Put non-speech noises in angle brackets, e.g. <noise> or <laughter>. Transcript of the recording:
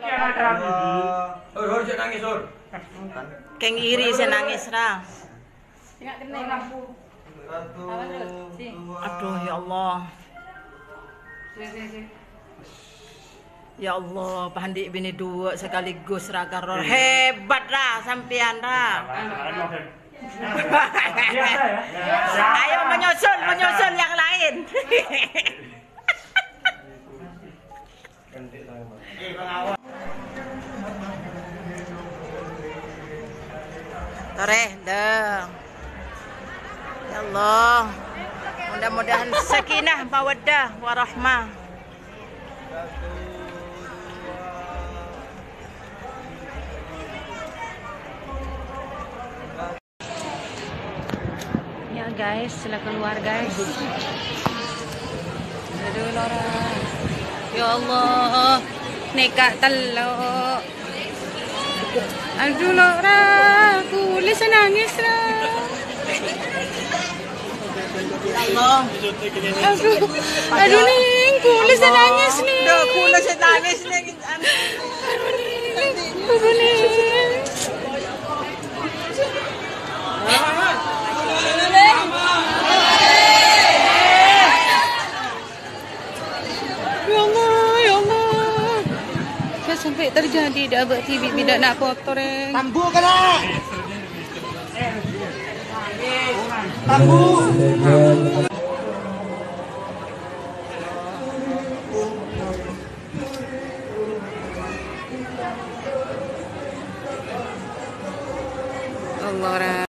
Sur, sur, jangan nangis, sur. Keng iri saya nangis ra. Tengok kena lampu. Aduh ya Allah. Ya Allah, pandik bini dua sekaligus ra karor. Hebat ra sampean ra. Ayo menyusul, menyusul yang lain. <laughs> Toreh, dah. Ya Allah. Mudah-mudahan sakinah, mawaddah, warahmah. Ya guys, sila keluar guys. Aduh Laura. Ya Allah, nekat telok. Aduh Laura, nangis lah. Allah. Aduh, aduh nih, kulis nangis nih. Aduh, kulis nangis nih. Aduh nih, aduh nih. Ya ya sampai terjadi buat TV bidak nak kotor eh. Tambu kena. Babu! Laura.